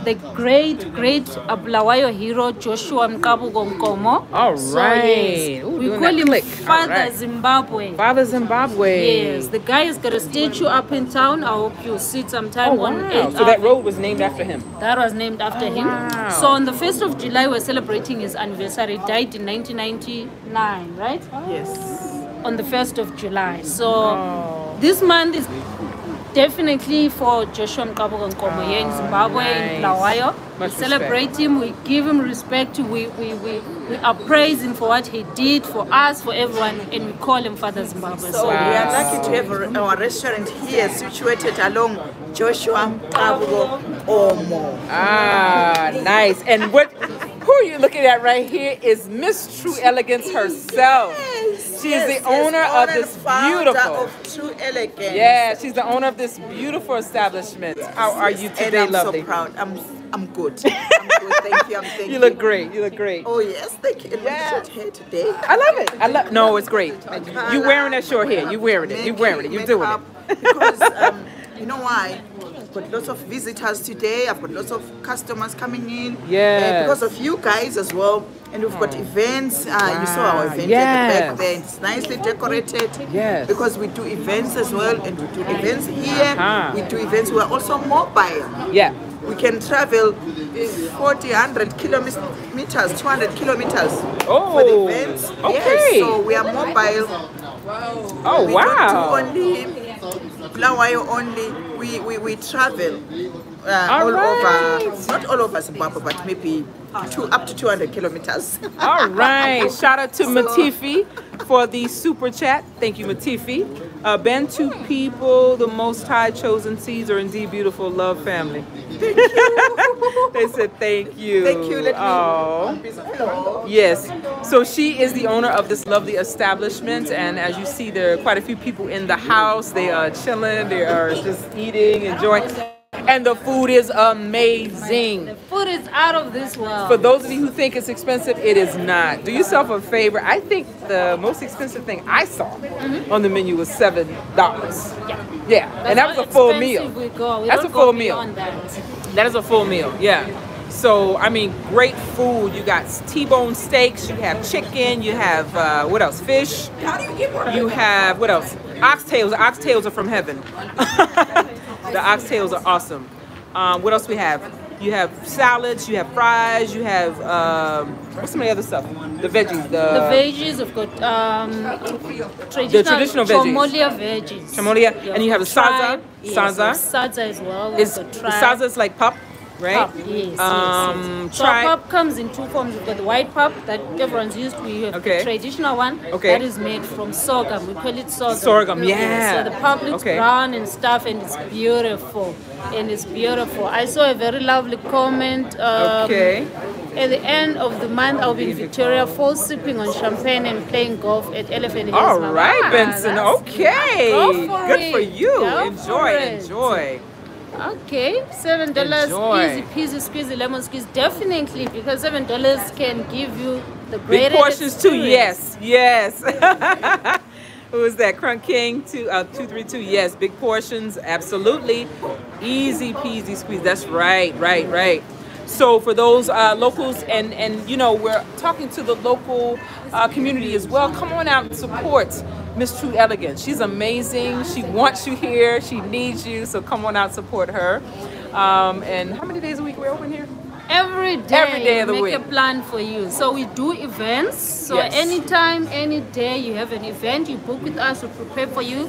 the great, great Bulawayo hero Joshua Mqabuko Nkomo. All right. So, yes, Ooh, we call him click. Father right. Zimbabwe. Father Zimbabwe. Yes, the guy has got a statue up in town. I hope you'll see it sometime Oh, on wow. 8th So that road was named after him. That was named after him. wow. So on the 1st of July, we're celebrating his anniversary. He died in 1999, right? Yes. On the 1st of July. So this month is definitely for Joshua Mqabuko Nkomo here in Zimbabwe, in nice. Blawayo. We Much celebrate him, we give him respect, we, we, we, we appraise him for what he did for us, for everyone, and we call him Father Zimbabwe. So we are lucky to have a- our restaurant here situated along Joshua Mqabuko Nkomo. Ah, nice. And what? Who are you looking at right here? Is Miss True Elegance herself. She is the Yes, yes, owner of this beautiful. of True Elegance. Yeah, she's the owner of this beautiful establishment. How are you And today, I'm lovely? so proud. I'm I'm good. I'm good. Thank you. I'm thank You look great. You look great. Oh yes, thank you. And my short hair today. I love it. I love. No, it's great. You wearing that short hair? You wearing it? You wearing it? You doing it? because um, you know why? I've got lots of visitors today. I've got lots of customers coming in. Yes. Uh, because of you guys as well. And we've got events. Uh, You saw our Wow. event at the back there. It's nicely decorated. Yes. Because we do events as well, and we do events here. Uh-huh. We do events. We're also mobile. Yeah. We can travel 40, 100 kilometers, 200 kilometers oh, for the Oh, events. okay. Yes, so we are mobile. Oh, we wow. don't do only Blawayo only. We, we, we travel uh, All all right. over, not all over Zimbabwe, but maybe two, up to 200 kilometers. All right. Shout out to Matifi for the super chat. Thank you, Matifi. Uh, Bantu people, the Most High chosen seeds are indeed beautiful. Love family. Thank you. they said thank you. Thank you. Let me. Hello. Yes. So she is the owner of this lovely establishment, and as you see, there are quite a few people in the house. They are chilling. They are just eating, enjoying, and the food is amazing. The food is out of this world. For those of you who think it's expensive, it is not. Do yourself a favor. I think the most expensive thing I saw on the menu was seven dollars. Yeah, yeah, and that was a full meal. We go. We That's don't a full go meal. That. That is a full meal. Yeah. So I mean, great food. You got T-bone steaks. You have chicken. You have uh, what else? Fish. You have what else? Oxtails. Oxtails are from heaven. the oxtails are awesome. Um, what else we have? You have salads. You have fries. You have um, what's some of the other stuff? The veggies. The, The veggies, we've got um, traditional, traditional veggies. Chomolia veggies. Chamolia, Yeah, and you have a we've sadza. Yes, Sadza. Sadza as well. Is the sadza is like pop, right? Yes, Um, yes, yes. So comes in two forms. We've got the white pop that everyone's used to. We have Okay. the traditional one Okay. that is made from sorghum. We call it sorghum. Sorghum, yeah. So the pop looks Okay. brown and stuff, and it's beautiful. And it's beautiful. I saw a very lovely comment. Um, Okay. At the end of the month, I'll be in Victoria Falls sipping on champagne and playing golf at Elephant Hills. All right, Ah, Benson. that's- Okay. Go for Good for you. Go enjoy, for enjoy. Okay, seven dollars, easy peasy, squeezy lemon squeeze. Definitely, because seven dollars can give you the greatest Big portions too. experience. Yes, yes. Who is that? Crunk King two uh, two three two. Yes, big portions. Absolutely. Easy peasy squeeze. That's right, right, right. So for those uh, locals and and you know we're talking to the local uh, community as well. Come on out and support Miss True Elegance. She's amazing. She wants you here. She needs you. So come on out support her. Um, and how many days a week we're open here? Every day, Every day of the make week. a plan for you. So we do events. So Yes. anytime, any day you have an event, you book with us, we prepare for you,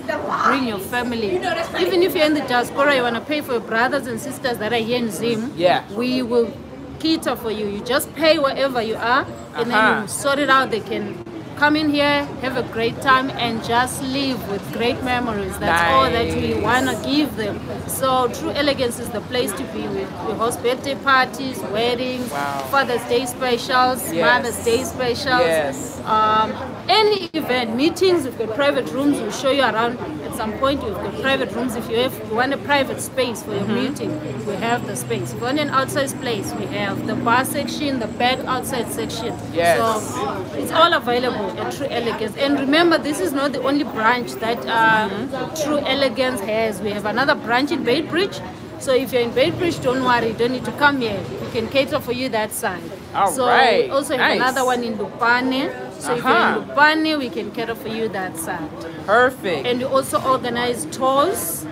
bring your family. Even if you're in the diaspora, you want to pay for your brothers and sisters that are here in Zim. Yeah. We will cater for you. You just pay wherever you are, and Uh-huh. then you sort it out. They can come in here, have a great time, and just leave with great memories. That's all that we want to give them. So True Elegance is the place to be. We, we host birthday parties, weddings, Father's Day specials, Yes. Mother's Day specials. Yes. Um, any event, meetings, we've got private rooms. We'll show you around at some point. We've got private rooms. If you have you want a private space for your Mhm. meeting, we have the space. If you want an outside place, we have the bar section, the back outside section. Yes. So it's all available at True Elegance. And remember, this is not the only branch that uh, True Elegance has. We have another branch in Beitbridge. So if you're in Beitbridge, don't worry, you don't need to come here. We can cater for you that side. All so right, also have nice. another one in Lupane. So if Uh-huh. you're in Lupane, we can cater for you that side. Perfect. And we also organize tours.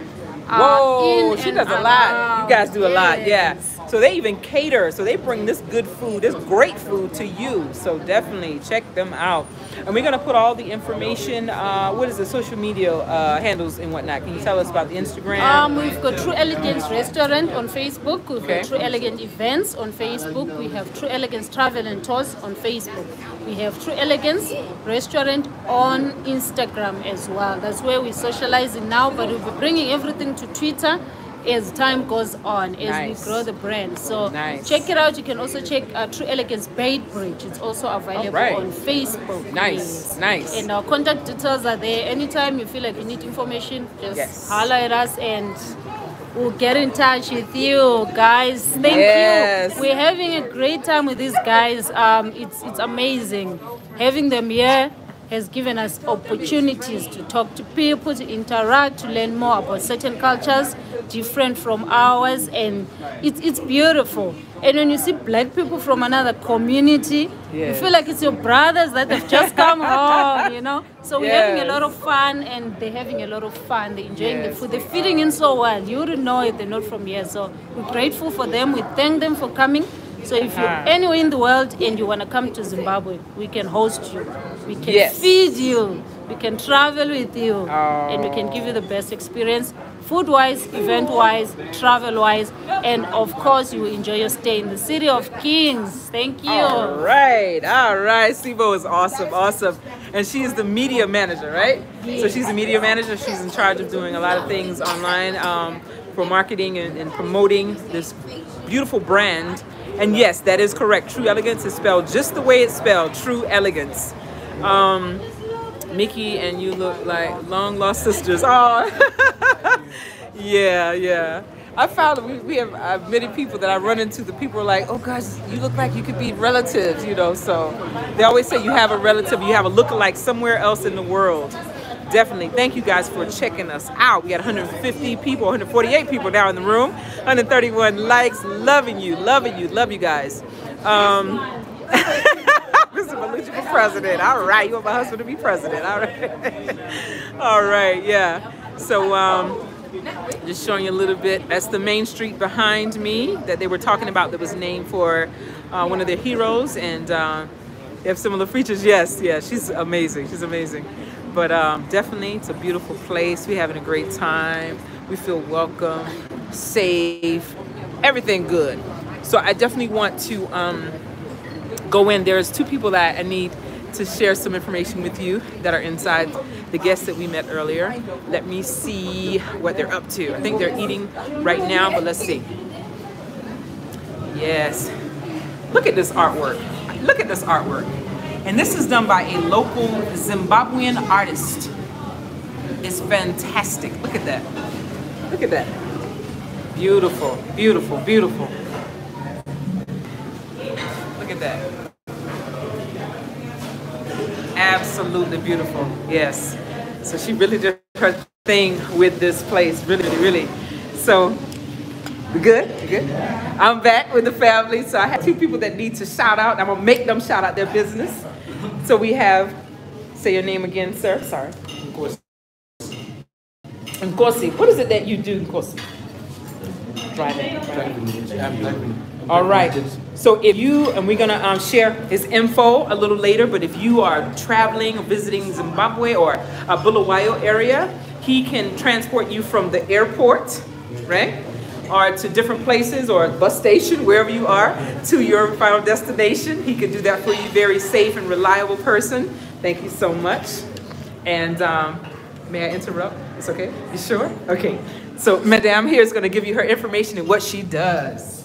uh, Whoa, she does a lot. You guys do a lot, yeah. So they even cater. So they bring this good food, this great food to you. So definitely check them out. And we're gonna put all the information. Uh, what is the social media uh, handles and whatnot? Can you tell us about the Instagram? Um, we've got True Elegance Restaurant on Facebook. We've Okay. got True Elegant Events on Facebook. We have True Elegance Travel and Tours on Facebook. We have True Elegance Restaurant on Instagram as well. That's where we're socializing now, but we'll be bringing everything to Twitter as time goes on, as Nice. we grow the brand. So Nice. check it out. You can also check uh, True Elegance Bait Bridge. It's also available right. on Facebook. Nice, nice. And our contact details are there. Anytime you feel like you need information, just Yes. holler at us and we'll get in touch with you guys. Thank Yes. you. We're having a great time with these guys. Um, it's it's amazing. Having them here has given us opportunities to talk to people, to interact, to learn more about certain cultures different from ours, and it's it's beautiful. And when you see black people from another community, you feel like it's your brothers that have just come home, you know. So we're having a lot of fun, and they're having a lot of fun. They're enjoying the food. They're fitting in so well. You wouldn't know if they're not from here. So we're grateful for them. We thank them for coming. So if you're Ah. anywhere in the world and you want to come to Zimbabwe, we can host you. We can Yes. feed you. We can travel with you, and we can Oh. give you the best experience, food-wise, event-wise, travel-wise, and of course, you will enjoy your stay in the city of Kings. Thank you. All right, all right. Sibo is awesome, awesome. And she is the media manager, right? So she's the media manager. She's in charge of doing a lot of things online um, for marketing and, and promoting this beautiful brand. And yes, that is correct. True Elegance is spelled just the way it's spelled, True Elegance. Um, Mickey and you look like long lost sisters. Oh, yeah, yeah. I found we, we have uh, many people that I run into. The people are like, "Oh gosh, you look like you could be relatives," you know. So they always say you have a relative, you have a lookalike somewhere else in the world. Definitely. Thank you guys for checking us out. We got 150 people, 148 people now in the room, 131 likes. Loving you, loving you, love you guys. Um, Mr. Malucci for president. All right, you want my husband to be president. All right. All right, yeah. So, um, just showing you a little bit. That's the main street behind me that they were talking about that was named for uh, one of their heroes. And uh, they have similar features. Yes, yeah, she's amazing. She's amazing. But um, definitely, it's a beautiful place. We're having a great time. We feel welcome, safe, everything good. So I definitely want to um, go in. There's two people that I need to share some information with you that are inside the guests that we met earlier. Let me see what they're up to. I think they're eating right now, but let's see. Yes. Look at this artwork. Look at this artwork. And this is done by a local Zimbabwean artist. It's fantastic. Look at that. Look at that. Beautiful, beautiful, beautiful. Look at that. Absolutely beautiful. Yes. So she really did her thing with this place. Really, really. So good? Good? I'm back with the family. So I have two people that need to shout out. I'm gonna make them shout out their business. So we have, say your name again, sir. Sorry. Nkosi. What is it that you do, Nkosi? Driving. Driving. All right. So if you, and we're gonna um, share his info a little later, but if you are traveling or visiting Zimbabwe or a Bulawayo area, he can transport you from the airport, right? Or to different places or bus station, wherever you are, to your final destination. He can do that for you. Very safe and reliable person. Thank you so much. And um, may I interrupt? It's okay? You sure? Okay. So Madame here is gonna give you her information and what she does.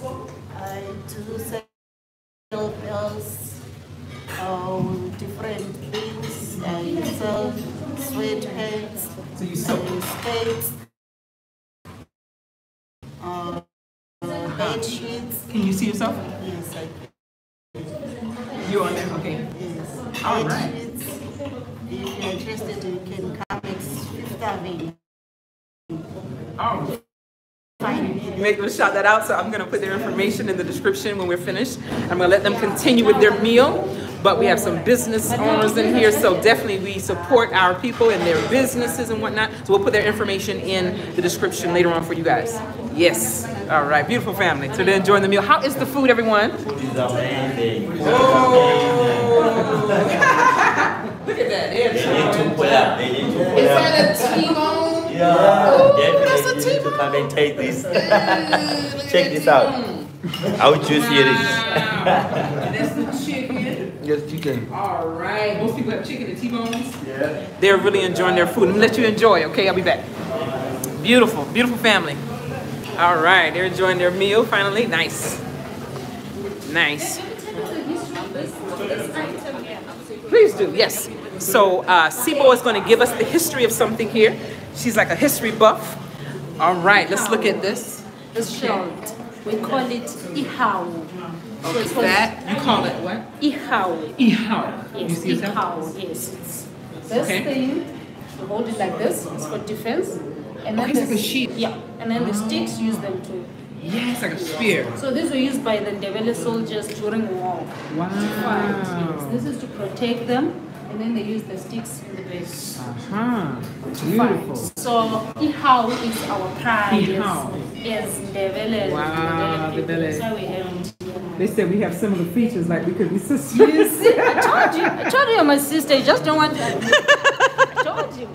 Can you see yourself? Yes, I You on there? Okay. Yes. All right. If you're interested, you can come at Fifth Avenue. Oh. Fine. Make them shout that out. So I'm gonna put their information in the description when we're finished. I'm gonna let them continue with their meal. But we have some business owners in here, so definitely we support our people and their businesses and whatnot. So we'll put their information in the description later on for you guys. Yes. All right. Beautiful family. So they're enjoying the meal. How is the food, everyone? It's amazing. Look at that. They're They need to pull up. They need to pull Is up. that a T-bone? Yeah, Ooh, that's a you need to come and take this. Check this out. How juicy it is. That's the chicken. Yes, chicken. All right. Most people have chicken and T-bones. Yeah. They're really enjoying their food. Let me let you enjoy, okay? I'll be back. Beautiful, beautiful family. All right, they're enjoying their meal finally. Nice. Nice. Please do, yes. So uh, Sibo is going to give us the history of something here. She's like a history buff. All right, let's look at this. It's short. We call it ihawu. So Okay, it's for- that, you call it what? Ihawu. You Yes, see yourself? ihawu. Yes. It's This Okay. thing, you hold it like this. It's for defense. And Okay, then it's the like a sheet. Yeah. And then the sticks use them to. Yeah, it's like a spear. So these were used by the Ndebele soldiers during war. Wow. To fight. Yes. This is to protect them, and then they use the sticks in the base. Uh-huh. Beautiful. fight. So ihawu is our pride. Ihawu. Yes, Ndebele. Wow, Ndebele. Ndebele. That's why we have it. They said we have similar features, like we could be sisters. You see, I told you. I told you you're my sister. You just don't want to. I told you.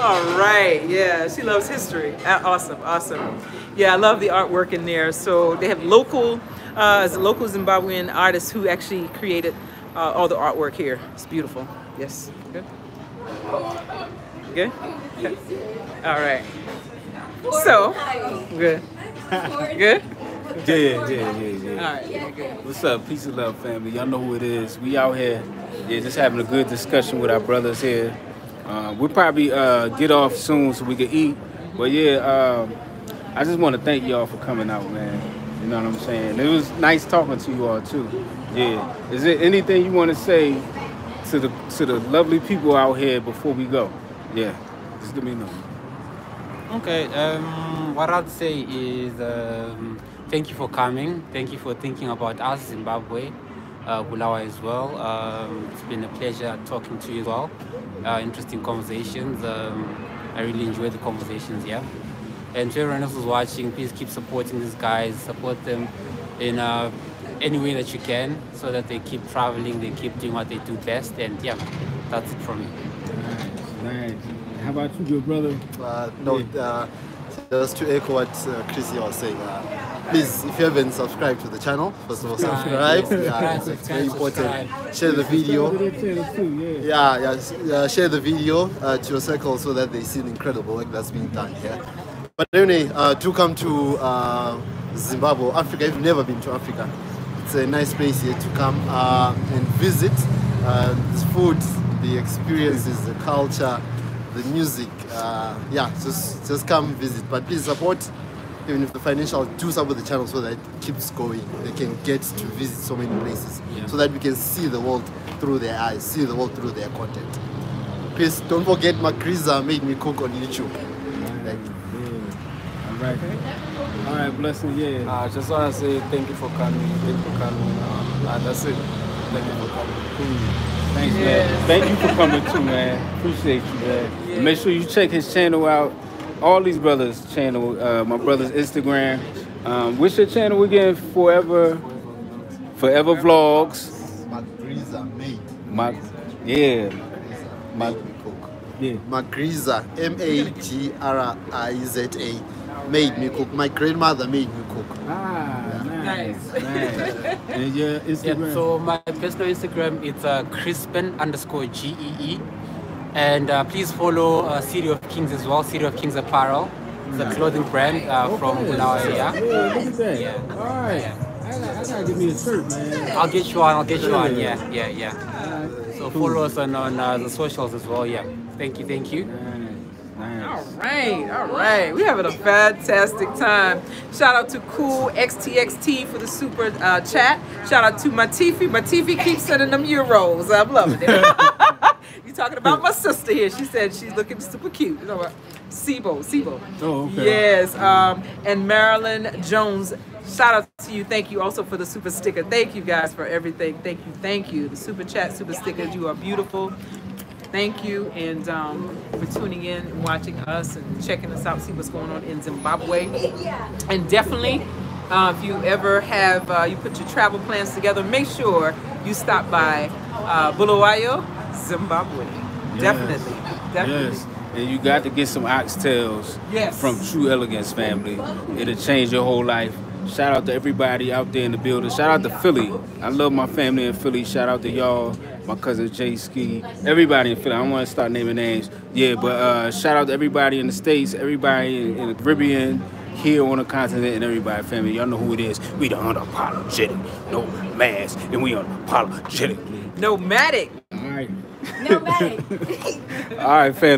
All right, yeah, she loves history. Awesome, awesome. Yeah, I love the artwork in there. So they have local, uh, local Zimbabwean artists who actually created uh, all the artwork here. It's beautiful. Yes, good. Good. Okay. All right. So, good. Good. Yeah, yeah, yeah, yeah. All right. Yeah, good. What's up? Peace and love, family. Y'all know who it is. We out here, yeah, just having a good discussion with our brothers here. Uh, we'll probably uh, get off soon so we can eat. But yeah, um, I just want to thank y'all for coming out, man. You know what I'm saying? It was nice talking to you all too. Yeah. Is there anything you want to say to the to the lovely people out here before we go? Yeah. Just let me know. Okay, um, what I'd say is um, thank you for coming. Thank you for thinking about us, Zimbabwe, uh, Bulawa as well. Um, it's been a pleasure talking to you as well. Uh, interesting conversations. Um, I really enjoy the conversations, yeah. And to everyone else who's watching, please keep supporting these guys. Support them in uh, any way that you can so that they keep traveling, they keep doing what they do best. And yeah, that's it from me. Nice. How about you, good brother? Uh, no, uh, just to echo what uh, Chrissy was saying, uh, please, if you haven't subscribed to the channel, first of all, Subscribe. Yeah, subscribe, it's very important. Share the video. yeah. Yeah, yeah. Uh, share the video uh, to your circle so that they see the incredible work that's being done here. But anyway, uh, do come to uh, Zimbabwe, Africa. If you've never been to Africa, it's a nice place here to come uh, and visit. Uh, the food, the experiences, the culture, the music. Uh, yeah, just just come visit. But please support, even if the financial, do support the channel so that it keeps going. They can get to visit so many places, so that we can see the world through their eyes, see the world through their content. Please don't forget Magriza made me cook on YouTube. Like, All right. All right, blessing, yeah. I just want to say thank you for coming. Thank you for coming. Uh, uh, that's it. Thank you for coming. Thanks, man. Thank you for coming too, man. Appreciate you, man. Yeah. Make sure you check his channel out. All these brothers' channel. Uh, my brother's Instagram. Um, what's your channel again? Forever, Forever Vlogs. Magriza made. My, yeah. My, yeah. Magriza, M A G R I Z A, made me cook. My grandmother made me cook. Ah, nice. and your Instagram. Yeah, so my personal Instagram is uh, Chrispen underscore G E E. And uh, please follow uh, City of Kings as well, City of Kings Apparel. It's a clothing brand uh, from Bulawayo. Yeah. Yeah, look at that. All right. I gotta, I gotta get me a shirt, man. I'll get you on, I'll get you on. Yeah, yeah, yeah. So follow us on, on uh, the socials as well. Yeah. Thank you, thank you. All right, all right. We're having a fantastic time. Shout out to Cool XTXT for the super uh, chat. Shout out to Matifi. Matifi keeps sending them euros. I'm loving it. you talking about my sister here. She said she's looking super cute. You know what? Sibo, Sibo. Oh, okay. Yes. Um, and Marilyn Jones. Shout out to you. Thank you also for the super sticker. Thank you guys for everything. Thank you. Thank you. The super chat, super stickers. You are beautiful. Thank you and um, for tuning in and watching us and checking us out, see what's going on in Zimbabwe. And definitely, uh, if you ever have, uh, you put your travel plans together, make sure you stop by uh, Bulawayo, Zimbabwe. Definitely, definitely. Yes. And you got to get some oxtails Yes. from True Elegance family. It'll change your whole life. Shout out to everybody out there in the building. Shout out to Philly. I love my family in Philly. Shout out to y'all, my cousin Jay Ski, everybody in Philly. I don't want to start naming names. Yeah, but uh, shout out to everybody in the States, everybody in, in the Caribbean, here on the continent, and everybody family. Y'all know who it is. We the unapologetic, no mask, and we unapologetic. Nomadic. Nomadic. All right, family.